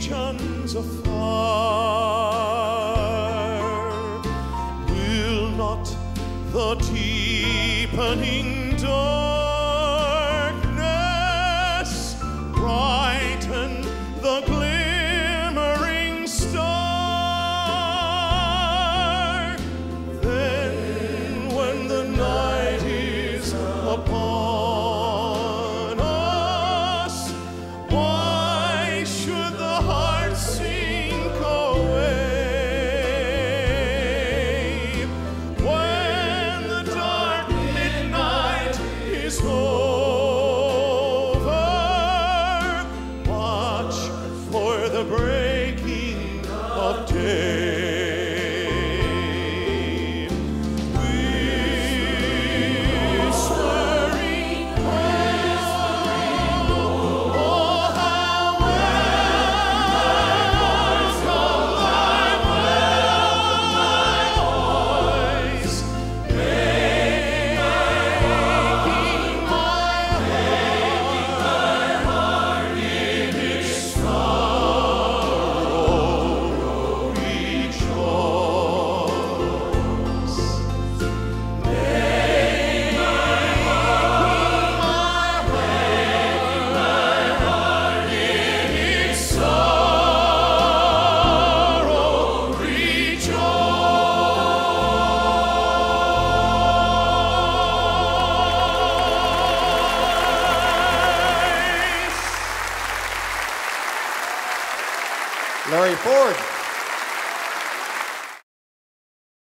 regions afar. Will not the deepening darkness brighten the Larry Ford.